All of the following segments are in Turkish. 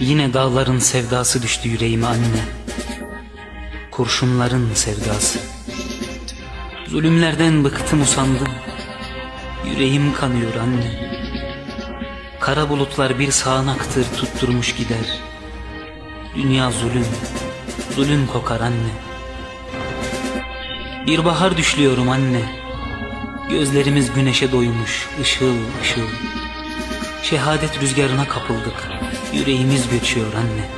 Yine dağların sevdası düştü yüreğime anne. Kurşunların sevdası. Zulümlerden bıktım usandım. Yüreğim kanıyor anne. Kara bulutlar bir sağanaktır tutturmuş gider. Dünya zulüm, zulüm kokar anne. Bir bahar düşlüyorum anne. Gözlerimiz güneşe doymuş ışıl ışıl. Şehadet rüzgarına kapıldık Yüreğimiz göçüyor anne.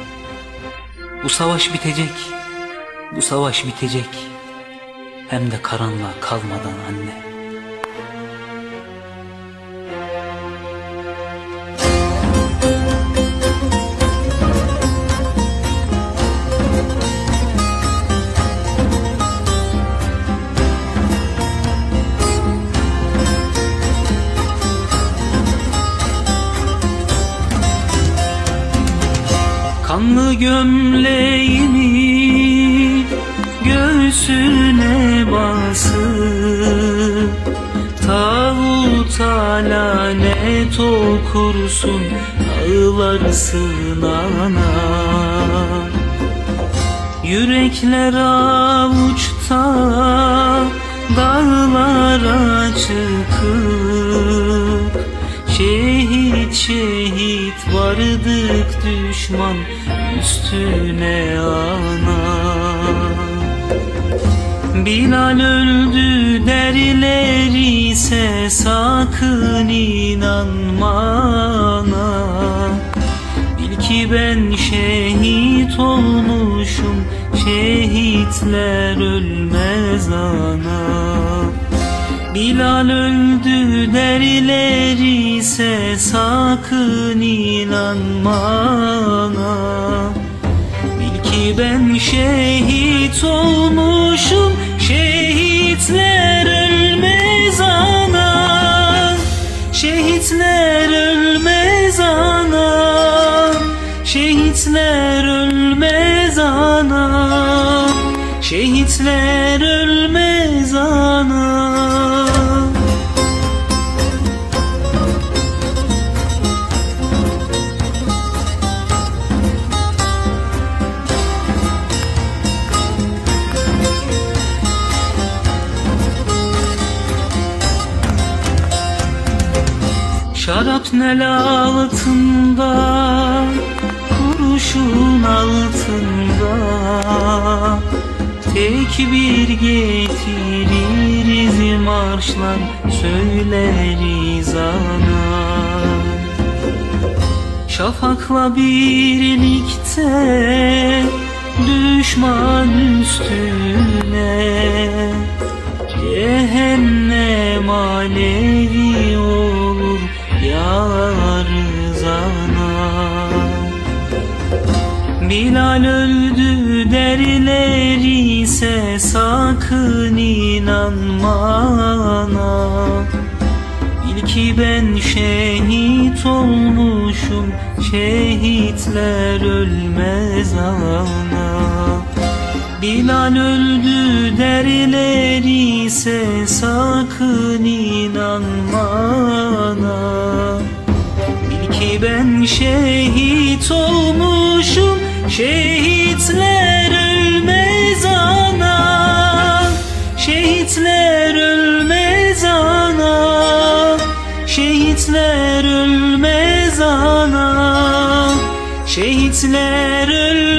Bu savaş bitecek. Bu savaş bitecek. Hem de karanlığa kalmadan anne Kanlı gömleğimi göğsüne basıp Tağuta lanet okursun ağlarsın ana Yürekler avuçta dağlara çıkıp Şehit şehit vardık düşman üstüne ana. Bilal öldü derler ise sakın inanmana Bil ki ben şehit olmuşum şehitler ölmez ana Bilal öldü derler ise sakın inanmana Bil ki ben şehit olmuşum şehitler ölmez ana. Şehitler ölmez ana. Şehitler ölmez ana. Şehitler ölmez Şarapnel altında Kurşun altında. Tekbir getiririz marşlar söyleriz ana Şafakla birlikte düşman üstüne Bilal öldü derler ise sakın inanmana ki ben şehit olmuşum şehitler ölmez ana. Bilal öldü derler ise sakın inanmana ki ben şehit olmuşum şehitler ölmez ana. Şehitler ölmez ana. Şehitler ölmez ana. Şehitler ölmez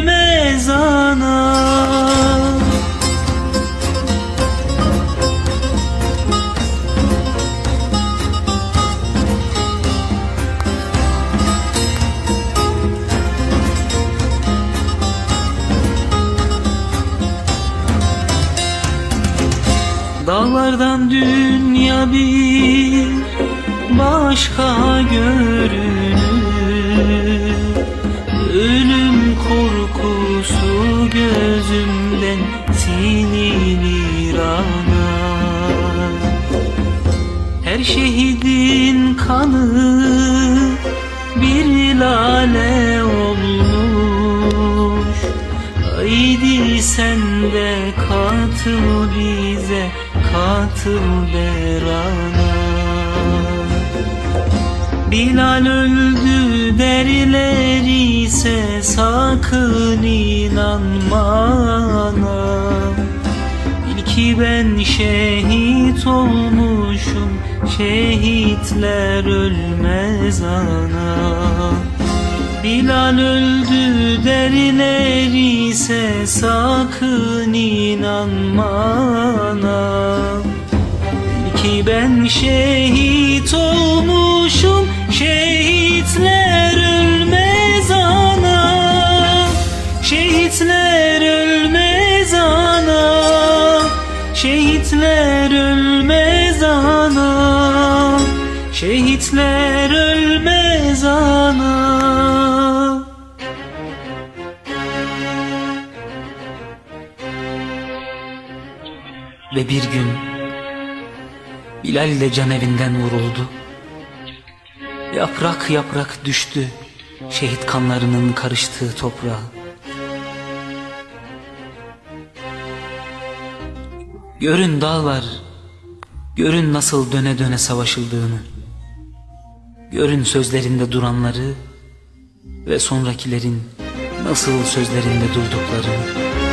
Dağlardan dünya bir başka görünür. Ölüm korkusu gözümden silinir ana. Her şehidin kanı bir lale olmuş. Haydi sen de katıl bize katıl derana Bilal öldü derler ise sakın inanmana. Bil ki ben şehit olmuşum Şehitler ölmez ana. Bilal öldü derler ise sakın inanmana ben şehit olmuşum Şehitler ölmez ana. Şehitler ölmez ana. Şehitler ölmez ana. Şehitler ölmez ana. Ve bir gün Bilal de can evinden vuruldu. Yaprak yaprak düştü Şehit kanlarının karıştığı toprağa. Görün dağlar Görün nasıl döne döne savaşıldığını. Görün sözlerinde duranları Ve sonrakilerin nasıl sözlerinde durduklarını